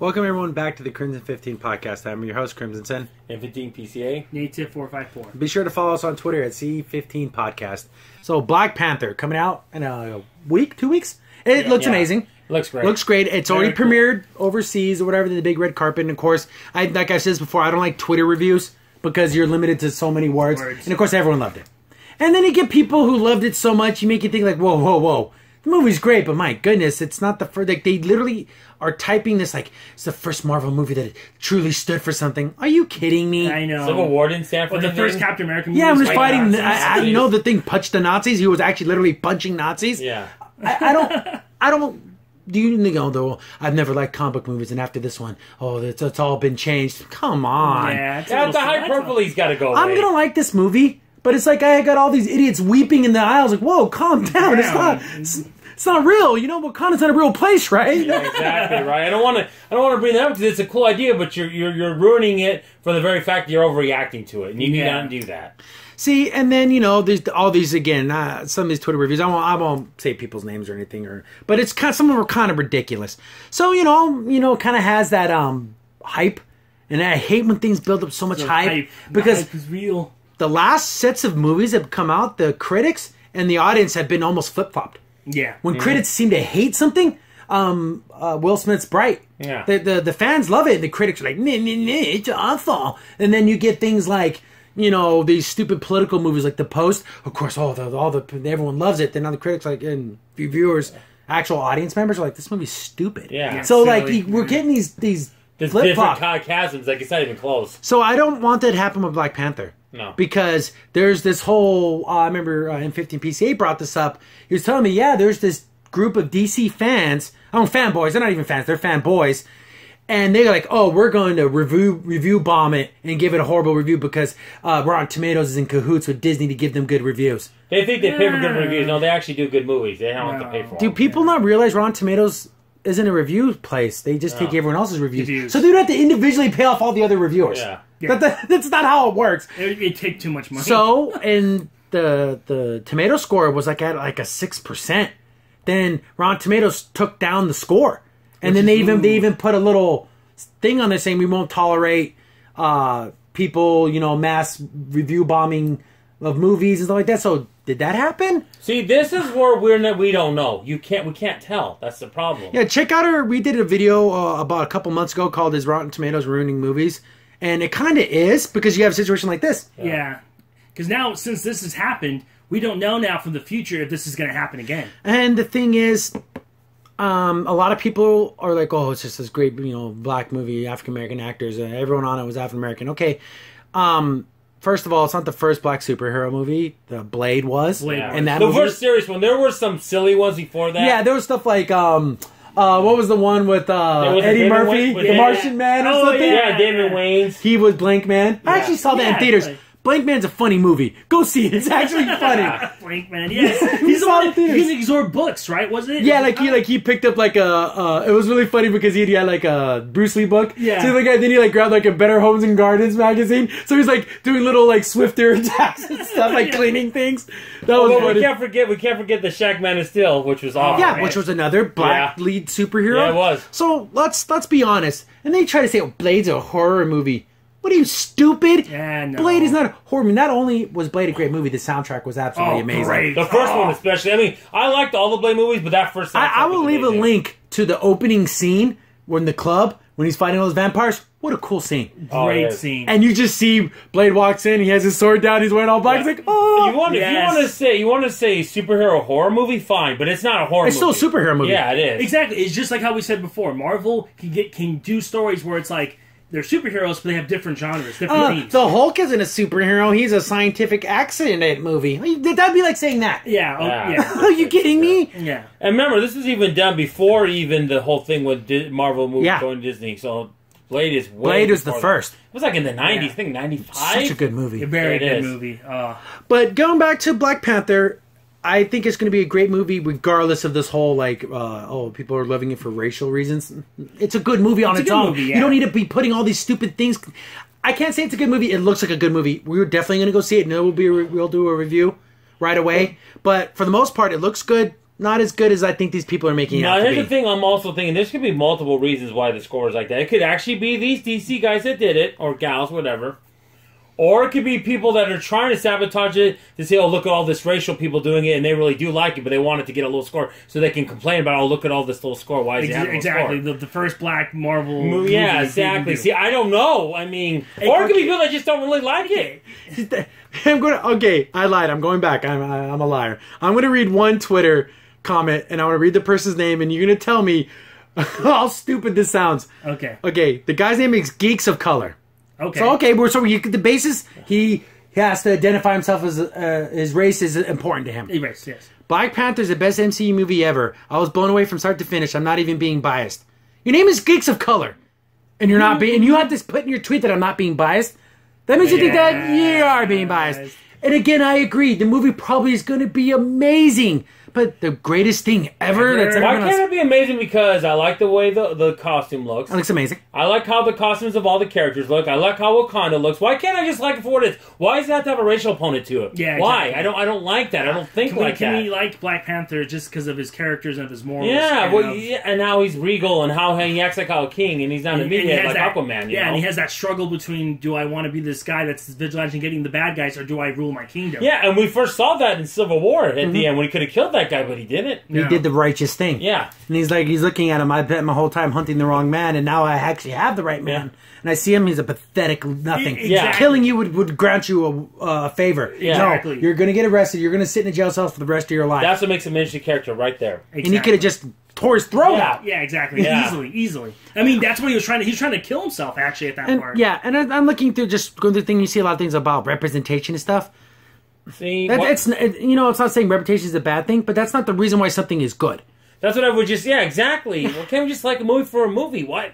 Welcome everyone back to the Crimson 15 podcast. I'm your host Crimson Sin. And 15 PCA. Native four five four. Be sure to follow us on Twitter at C15 Podcast. So Black Panther coming out in a week, two weeks. It looks Yeah. amazing. Looks great. Looks great. It's already cool. premiered overseas or whatever, the big red carpet. And of course, I like I said this before, I don't like Twitter reviews because you're limited to so many words. Words. And of course, everyone loved it. And then you get people who loved it so much, you make you think like, whoa, whoa, whoa. The movie's great, but my goodness, it's not the first. Like they literally are typing this like it's the first Marvel movie that truly stood for something. Are you kidding me? I know. Civil War didn't stand for Well, the anything. first Captain America movie. Yeah, when was he's fighting fighting, Nazis. I, I, you know, the thing punched the Nazis. He was actually literally punching Nazis. Yeah. I, I don't, I don't. Do you think? Oh, though I've never liked comic book movies, and after this one, oh, it's, it's all been changed. Come on, Yeah, it's a Yeah, the hyperbole has got to go I'm gonna like this movie, but it's like I got all these idiots weeping in the aisles. Like, whoa, calm down. It's not. It's, it's not real. You know, Wakanda's not a real place, right? Yeah, exactly right. I don't want to. I don't want to bring that up because it's a cool idea, but you're you're you're ruining it for the very fact that you're overreacting to it, and you need Yeah. not do that. See, and then you know, there's all these again. Uh, some of these Twitter reviews, I won't, I won't say people's names or anything, or but it's kind. Of, Some of them are kind of ridiculous. So you know, you know, kind of has that um hype, and I hate when things build up so much The hype, hype. because hype is real. The last sets of movies that have come out, the critics and the audience have been almost flip flopped. Yeah. When critics seem to hate something, um, uh, Will Smith's Bright. Yeah. The, the the fans love it. and The critics are like, nah, nah, nah, it's awful. And then you get things like, you know, these stupid political movies like The Post. Of course, all the all the everyone loves it. Then now the critics like and viewers, actual audience members are like, this movie's stupid. Yeah. Yeah, So like silly. we're getting these these There's different flop. kind of chasms. Like it's not even close. So I don't want that to happen with Black Panther. No. Because there's this whole. Uh, I remember uh, N15 PCA brought this up. He was telling me, yeah, there's this group of DC fans. Oh, fanboys. They're not even fans. They're fanboys. And they're like, oh, we're going to review review bomb it and give it a horrible review because uh, Rotten Tomatoes is in cahoots with Disney to give them good reviews. They think they pay for good reviews. No, they actually do good movies. They don't have to pay for them. Do them. people not realize Rotten Tomatoes isn't a review place? They just take everyone else's reviews. Reviews. So they don't have to individually pay off all the other reviewers. Yeah. Yeah. That- that- that's not how it works. It, it take too much money. So, and the the tomato score was like at like a six percent. Then Rotten Tomatoes took down the score, and then they even they even put a little thing on there saying we won't tolerate uh, people, you know, mass review bombing of movies and stuff like that. So, did that happen? See, this is where we're not, we don't know. You can't. We can't tell. That's the problem. Yeah, check out our. We did a video uh, about a couple months ago called "Is Rotten Tomatoes Ruining Movies?" And it kind of is because you have a situation like this. yeah, because now since this has happened, we don't know now from the future if this is going to happen again. And the thing is, um, a lot of people are like, "Oh, it's just this great, you know, black movie, African American actors. Uh, everyone on it was African American." Okay, um, first of all, it's not the first black superhero movie. The Blade was, Blade and that the movie. first serious one. There were some silly ones before that. yeah, there was stuff like, um, uh, what was the one with uh, There was a Eddie Murphy, Wayne- with The yeah. Martian Man, or Oh, something? yeah. yeah, Damon Wayans. He was Blank Man. I actually saw that in theaters. like- Blank Man's a funny movie. Go see it. It's actually funny. Blank man, yes, he's the saw one. it in theaters. Books, right? Wasn't it? Yeah, like he like he picked up like a. Uh, it was really funny because he had like a Bruce Lee book. Yeah. So guy. then he like grabbed like a Better Homes and Gardens magazine. So he's like doing little like Swiffer attacks and stuff, like Yeah. cleaning things. That was But we can't forget. We can't forget the Shaq Man of Steel, which was awesome. Yeah, which was another black Yeah. lead superhero. Yeah, it was. So let's let's be honest. And they try to say, "Oh, Blade's a horror movie." What are you stupid? Yeah, no. Blade is not a horror movie. Not only was Blade a great movie, the soundtrack was absolutely Oh, amazing. great. The first Oh. one, especially. I mean, I liked all the Blade movies, but that first. I, I will was leave a link to the opening scene when the club when he's fighting all those vampires. What a cool scene! Oh, Great yeah. scene. And you just see Blade walks in, he has his sword down, he's wearing all black. He's like, oh, You want if you want to say you want to say superhero horror movie, fine, but it's not a horror. It's still a superhero movie. Yeah, it is. Exactly. It's just like how we said before. Marvel can get can do stories where it's like they're superheroes, but they have different genres, different Uh, themes. the Hulk isn't a superhero; he's a scientific accident movie. That'd be like saying that. yeah, oh, Yeah. yeah, Are you kidding me? yeah. And remember, this is even done before even the whole thing with Di- Marvel movie Yeah. going to Disney. So Blade is way Blade was the first. that. It was like in the nineties. Yeah. I think ninety five. Such a good movie. A very It good is. movie. Uh, But going back to Black Panther, I think it's going to be a great movie, regardless of this whole like, uh, oh, people are loving it for racial reasons. It's a good movie on It's own. movie, You don't need to be putting all these stupid things. I can't say it's a good movie. It looks like a good movie. We're definitely going to go see it, and it will be we'll do a review right away. But for the most part, it looks good. not as good as I think these people are making it Now, out to here's the thing. I'm also thinking there could be multiple reasons why the score is like that. It could actually be these DC guys that did it, or gals, whatever. Or it could be people that are trying to sabotage it to say, "Oh, look at all this racial people doing it, and they really do like it, but they want it to get a little score so they can complain about, oh, look at all this little score. Why is it Ex- have a exactly. score?" The, the first black Marvel. Mo- movie Yeah, exactly. See, I don't know. I mean, or it could be people that just don't really like it. I'm going to, okay, I lied. I'm going back. I'm, I'm a liar. I'm going to read one Twitter comment and I want to read the person's name and you're going to tell me how stupid this sounds. Okay. Okay, the guy's name is Geeks of Color. Okay. So okay, we're so you, the basis he he has to identify himself as uh, his race is important to him. Erase, yes. Black Panther's the best MCU movie ever. I was blown away from start to finish. I'm not even being biased. Your name is Geeks of Color, and you're not being. And you have this put in your tweet that I'm not being biased. That means you think that you are being biased. And again, I agree. The movie probably is going to be amazing. But the greatest thing ever, Ever. that's ever Why can't it be amazing? Because I like the way the, the costume looks. It looks amazing. I like how the costumes of all the characters look. I like how Wakanda looks. Why can't I just like it for what it is? Why does it have to have a racial opponent to it? Yeah, Why? exactly. I don't. I don't like that. I don't think Can, we, can that. we like Black Panther just because of his characters and of his morals? yeah, and well, of- yeah, and now he's regal and how he acts like how a king, and he's not a and he meathead like that- Aquaman. You yeah, know? and he has that struggle between do I want to be this guy that's vigilant and getting the bad guys, or do I rule my kingdom? yeah, and we first saw that in Civil War at the mm-hmm. end when he could have killed that guy, but he didn't. Yeah. He did the righteous thing. Yeah. And he's like, he's looking at him. I bet my whole time hunting the wrong man, and now I actually have the right man. And I see him. He's a pathetic nothing. Exactly. Killing you would, would grant you a, a favor. Yeah. No, Exactly. you're going to get arrested. You're going to sit in a jail cell for the rest of your life. That's what makes him an interesting character right there. Exactly. and he could have just tore his throat Yeah. out. Yeah, exactly. Yeah. Easily, easily. I mean, that's what he was trying to. He's trying to kill himself actually at that And part. yeah, and I, I'm looking through just going through the thing. You see a lot of things about representation and stuff. See, That, it's it, you know, it's not saying reputation is a bad thing, but that's not the reason why something is good. that's what I would just. Yeah, exactly. well, can't we just like a movie for a movie? What?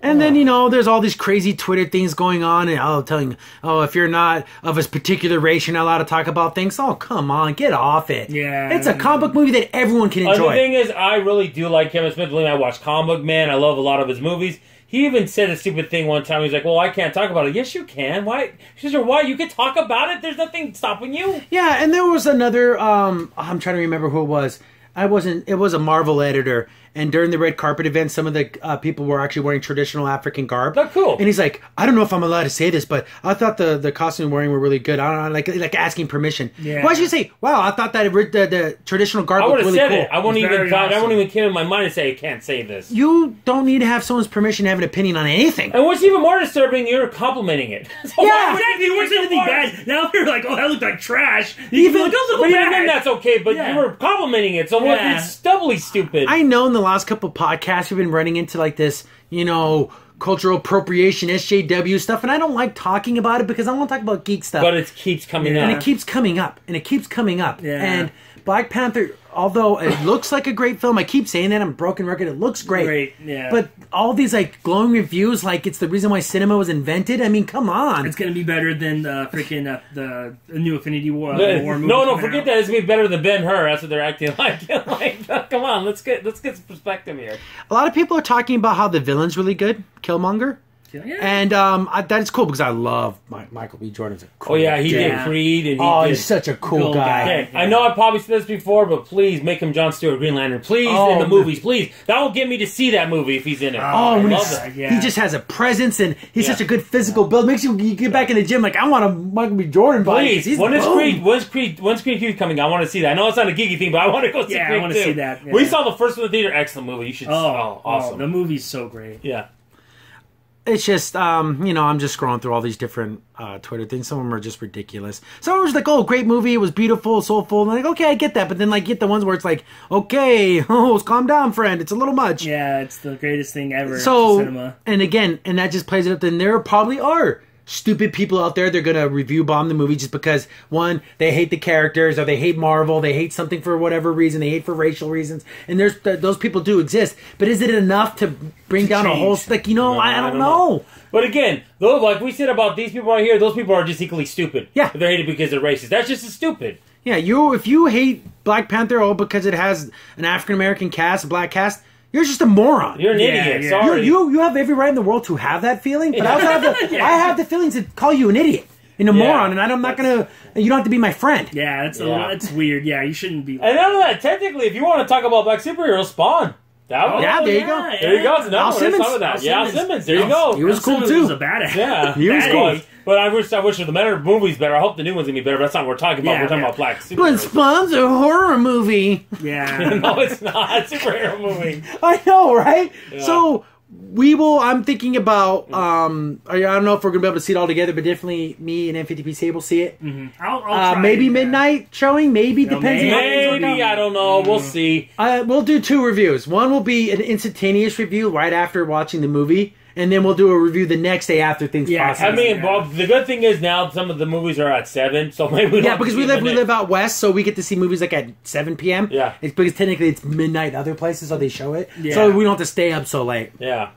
And then you know, there's all these crazy Twitter things going on, and oh, telling oh, if you're not of a particular race, you're not allowed to talk about things. Oh, come on, get off it. Yeah. it's a comic book movie that everyone can Uh, the thing is, I really do like Kevin Smith. Believe me, I watch Comic Book Man. I love a lot of his movies. He even said a stupid thing one time. He's like, "Well, I can't talk about it." Yes, you can. Why? She said, "Why? You can talk about it. There's nothing stopping you." yeah, and there was another. Um, I'm trying to remember who it was. I wasn't. It was a Marvel editor, and during the red carpet event, some of the uh, people were actually wearing traditional African garb. Oh, cool. And he's like, I don't know if I'm allowed to say this, but I thought the the costume wearing were really good. I don't know, like like asking permission. Yeah. Why should you say, Wow, I thought that the, the traditional garb I would looked have really said cool. it. I wouldn't even. very thought, I awesome. wouldn't even came in my mind to say I can't say this. you don't need to have someone's permission to have an opinion on anything. And what's even more disturbing, you're complimenting it. So Yeah, why would Exactly. It wasn't anything bad. Now you're like, oh, that looked like trash. You Even- feel like, a little But even then, that's okay. But Yeah. you were complimenting it, so what? Yeah. It's doubly stupid. I know in the last couple podcasts we've been running into like this, you know, cultural appropriation, SJW stuff, and I don't like talking about it because I want to talk about geek stuff. but it keeps coming Yeah. and it keeps coming up, and it keeps coming up. Yeah. And Black Panther, although it looks like a great film, I keep saying that I'm broken record. It looks great, Great, yeah. But all these like glowing reviews, like it's the reason why cinema was invented. I mean, come on. It's gonna be better than the freaking uh, the, the new Infinity War, uh, No, War movie. no, no, forget out. that. It's gonna be better than Ben Hur. That's what they're acting like. like, come on, let's get let's get some perspective here. a lot of people are talking about how the villain's really good, Killmonger, Yeah. and um, I, that is cool because I love my, Michael B. Jordan's a cool. Oh yeah, he dude. did Creed and he Oh, did. he's such a cool Cool guy. guy. Okay, I know I probably said this before, but please make him John Stewart Green Lantern. Please Oh, in the movies, please. That will get me to see that movie if he's in it. Oh, I love he's. Yeah. he just has a presence and he's Yeah. such a good physical build. Makes you, you get back in the gym like I want a Michael B. Jordan body. 'cause Please, he's when is boom. Creed? When's Creed? When's Creed two coming? I want to see that. I know it's not a geeky thing, but I want to go see Yeah, I wanna see that, yeah. We saw the first one in the theater. Excellent movie. You should. Oh, Oh, awesome. oh, the movie's so great. yeah. It's just, um, you know, I'm just scrolling through all these different uh, Twitter things. Some of them are just ridiculous. Some of them are just like, oh, great movie. It was beautiful, soulful. And I'm like, okay, I get that. But then, like, get the ones where it's like, okay, oh, calm down, friend. It's a little much. Yeah, it's the greatest thing ever. So, cinema. and again, and that just plays it up. Then there probably are stupid people out there. They're gonna review bomb the movie just because one, they hate the characters, or they hate Marvel, they hate something for whatever reason, they hate for racial reasons, and there's th- those people do exist. But is it enough to bring down a whole? change. Like you know, No, I, I don't know. But again, though, like we said about these people right here, those people are just equally stupid. Yeah. they're hated because they're racist. That's just as stupid. Yeah, you if you hate Black Panther all because it has an African American cast, a black cast, you're just a moron. You're an Yeah, idiot. yeah. You, Sorry. you you have every right in the world to have that feeling, but I also have the Yeah. I have the feelings to call you an idiot. and a Yeah, moron, and I'm not gonna. You don't have to be my friend. Yeah, it's Yeah. A, it's weird. Yeah, you shouldn't be. And none of that. Technically, if you want to talk about black superheroes, Spawn. That was, Yeah, there you go. Yeah, There you go. It's another Al one. There's Simmons. some of that. Al yeah, Al Simmons. Simmons. There you go. He was Al cool, Simmons too. Was a badass. Yeah, He was cool. was. But I wish I wish the better movie's better. I hope the new one's gonna be better. But that's not what we're talking about. Yeah, we're talking yeah. about black But superheroes. Spawn's a horror movie. Yeah. no, it's not. It's a superhero movie. I know, right? Yeah. So we will. I'm thinking about. Um, I I don't know if we're gonna be able to see it all together, but definitely me and N50PC will see it. I'll, I'll Uh, maybe it, yeah. midnight showing. Maybe No, depends. on how Maybe. I don't know. We'll see. Uh, we'll do two reviews. One will be an instantaneous review right after watching the movie, and then we'll do a review the next day after things Yeah. I mean, Bob, the good thing is now some of the movies are at seven, so maybe we don't yeah, because we live we live out west, so we get to see movies like at seven p.m. Yeah. it's because technically it's midnight other places, so they show it, Yeah. so we don't have to stay up so late. Yeah,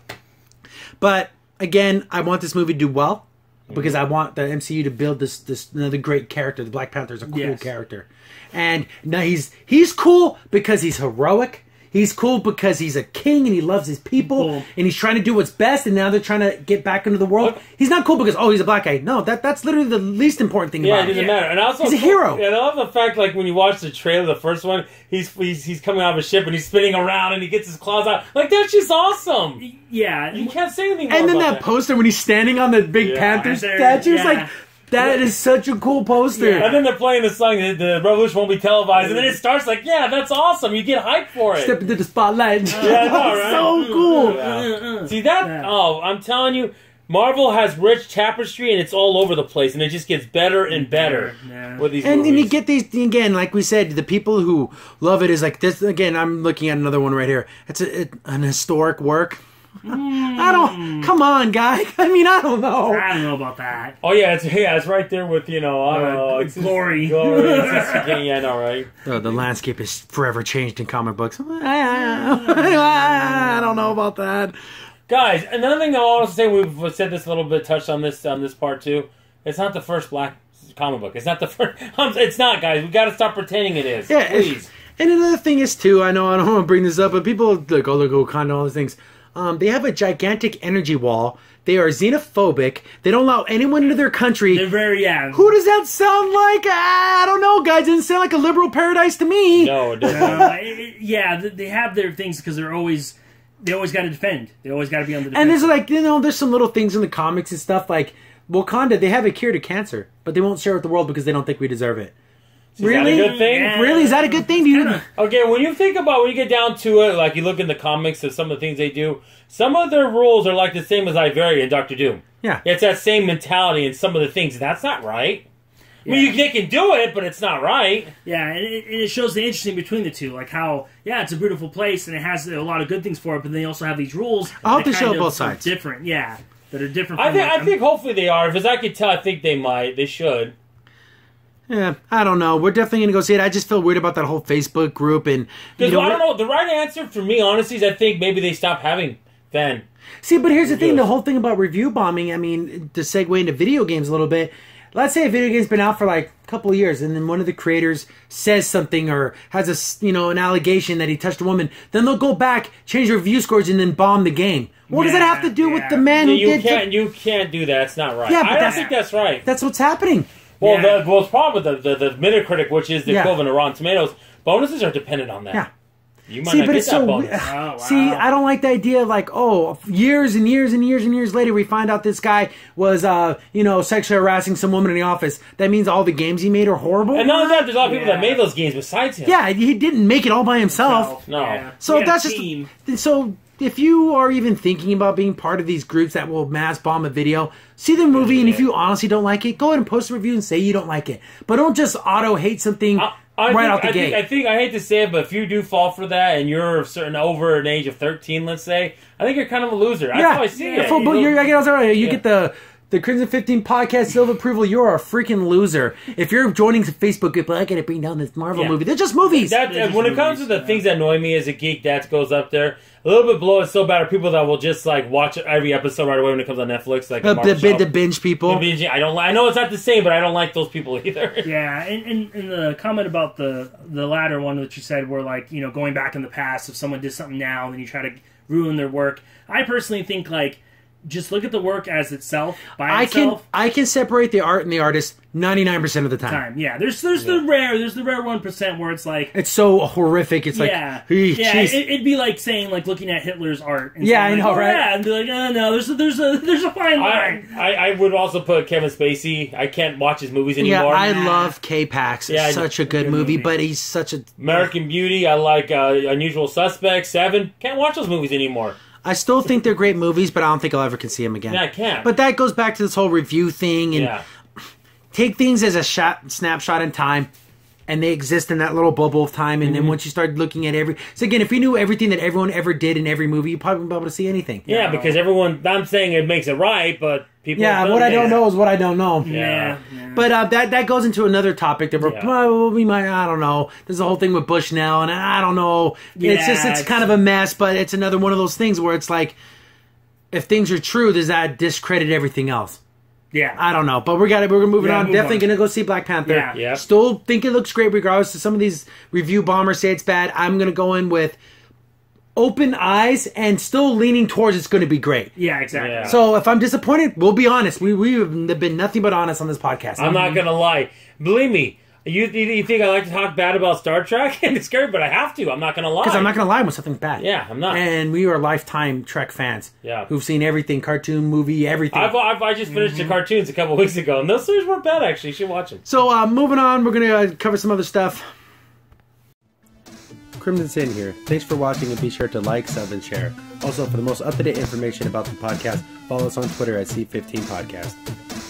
But again, I want this movie to do well Mm-hmm. because I want the MCU to build this this another great character. The Black Panther is a cool Yes. character, and now he's he's cool because he's heroic. He's cool because he's a king and he loves his people Cool. and he's trying to do what's best. And now they're trying to get back into the world. Look- He's not cool because oh he's a black guy. No, that that's literally the least important thing yeah, about it doesn't him. matter. And also, He's a hero. Yeah, and I love the fact like when you watch the trailer, the first one, he's he's, he's coming out of a ship and he's spinning around and he gets his claws out. Like that's just awesome. Yeah. You can't say anything. More And then about that poster when he's standing on the Big Yeah. Panther Right statue, it's yeah. like that is such a cool poster. Yeah. And then they're playing the song, the, the revolution won't be televised, and then it starts like, yeah, that's awesome. You get hyped for it. Step into the spotlight. Yeah, I know, right? so cool. Yeah. Mm, mm, mm. See that? Yeah. Oh, I'm telling you, Marvel has rich tapestry, and it's all over the place, and it just gets better and better Yeah. with these And, and you get these again, like we said, the people who love it is like this. Again, I'm looking at another one right here. It's a, it, an historic work. I don't. Come on, guy. I mean, I don't know. I don't know about that. oh yeah, it's yeah, it's right there with you know, I don't Uh, know, it's glory. glory. It's just, yeah, I know, right? The, the landscape is forever changed in comic books. I don't know about that. Guys, another thing I want to say, we've said this a little bit, touched on this on this part too. It's not the first black comic book. It's not the first. It's not, guys. We got to stop pretending it is. Yeah, please. And another thing is too. I know I don't want to bring this up, but people like oh look Wakanda, all these things. Um, they have a gigantic energy wall. They are xenophobic. They don't allow anyone into their country. They're very yeah. Who does that sound like? I don't know, guys. It doesn't sound like a liberal paradise to me. No, it doesn't. Uh, it- it- yeah, they have their things because they're always they always got to defend. They always got to be on the defense. And there's like you know, there's some little things in the comics and stuff like Wakanda. They have a cure to cancer, but they won't share it with the world because they don't think we deserve it. Is that a really? good thing? Yeah. Really? Is that a good thing? Do you? Okay, when you think about when you get down to it, like you look in the comics of some of the things they do, some of their rules are like the same as Latveria and Doctor Doom. Yeah. It's that same mentality in some of the things. That's not right. I mean, you, they can do it, but it's not right. Yeah, and it, and it shows the interesting between the two, like how yeah, it's a beautiful place and it has a lot of good things for it, but they also have these rules. I hope that they show both sides. Different, yeah, that are different. I think. like, I think hopefully they are. Because I could tell. I think they might. They should. Yeah, I don't know. We're definitely gonna go see it. I just feel weird about that whole Facebook group and you Because know, I don't know. The right answer for me, honestly, is I think maybe they stop having fan. See, but here's the thing: the whole thing about review bombing. I mean, to segue into video games a little bit. Let's say a video game's been out for like a couple of years, and then one of the creators says something or has a you know an allegation that he touched a woman. Then they'll go back, change their review scores, and then bomb the game. What does that have to do with the man Yeah, who you did? can't. You can't do that. It's not right. Yeah, but I don't think that's right. That's what's happening. Well, Yeah. the well, problem with the, the the Metacritic, which is the Yeah. equivalent of Rotten Tomatoes. Bonuses are dependent on that. Yeah. You might See, not but get it's that so. bonus. Oh, wow. See, I don't like the idea of like, oh, years and years and years and years later, we find out this guy was, uh, you know, sexually harassing some woman in the office. That means all the games he made are horrible. And not only that, there's a lot of people that made those games besides him. yeah, he didn't make it all by himself. No. Yeah. So We had a that's team. just so. If you are even thinking about being part of these groups that will mass bomb a video, see the movie, and if you honestly don't like it, go ahead and post a review and say you don't like it. But don't just auto hate something I, I right think, out the I gate. Think, I think I hate to say it, but if you do fall for that and you're a certain over an age of 13, let's say, I think you're kind of a loser. How I see yeah, it. Full- you're, I guess, all right, you Yeah. get the the Crimson 15 podcast seal of approval. You're a freaking loser. If you're joining the Facebook group, I gotta bring down this Marvel Yeah. movie. They're just movies. That, They're just when it comes to movies, the yeah. things that annoy me as a geek, that goes up there. A little bit below it's so bad are people that will just like watch every episode right away when it comes on Netflix, like the, the the, Marvel show. the binge people. The binging. I don't. li- I know it's not the same, but I don't like those people either. Yeah, and, and, and the comment about the the latter one that you said, where like you know going back in the past, if someone did something now, and then you try to ruin their work. I personally think like just look at the work as itself by I can. I can separate the art and the artist ninety nine percent of the time. Time, yeah. There's there's the rare there's the rare one percent where it's like It's so horrific. It's like yeah, "Hey, yeah. jeez." It, it'd be like saying like looking at Hitler's art. And Yeah, I know, like, oh, right? Yeah, and be like, oh, no, there's a, there's a there's a fine I, line. I, I would also put Kevin Spacey. I can't watch his movies anymore. yeah, anymore. I Nah. love K-Pax. It's Yeah, such a good, good movie, movie. but he's such a. American Beauty. I like uh, Unusual Suspects. Seven. Can't watch those movies anymore. I still think they're great movies, but I don't think I'll ever can see them again. Yeah, I can't. But that goes back to this whole review thing and yeah, take things as a shot, snapshot in time, and they exist in that little bubble of time. And Mm-hmm. then once you start looking at every, so again, if you knew everything that everyone ever did in every movie, you probably wouldn't be able to see anything. yeah, because everyone. I'm saying it makes it right, but people. Yeah, what I don't know is what I don't know. Yeah. yeah. But uh, that that goes into another topic that we're Yeah. probably might I don't know. There's a whole thing with Bushnell, and I don't know. it's just it's it's- kind of a mess, but it's another one of those things where it's like, if things are true, does that discredit everything else? yeah. I don't know, but we got it. We're moving Yeah, on. move Definitely on. Definitely gonna go see Black Panther. Yeah. Yep. Still think it looks great, regardless. of Some of these review bombers say it's bad. I'm gonna go in with open eyes and still leaning towards it's gonna be great. yeah, exactly. Yeah. So if I'm disappointed, we'll be honest. We we have been nothing but honest on this podcast. I'm not gonna lie. Believe me. You, you you think I like to talk bad about Star Trek? and it's scary, but I have to. I'm not gonna lie. because I'm not gonna lie when something's bad. Yeah, I'm not. And we are lifetime Trek fans. Yeah. Who've seen everything, cartoon, movie, everything. I've, I've I just finished Mm-hmm. the cartoons a couple weeks ago, and those series weren't bad actually. You should watch them. so uh, moving on, we're gonna uh, cover some other stuff. Crimson Sin here. Thanks for watching and be sure to like, sub, and share. Also, for the most up to date information about the podcast, follow us on Twitter at C15 Podcast.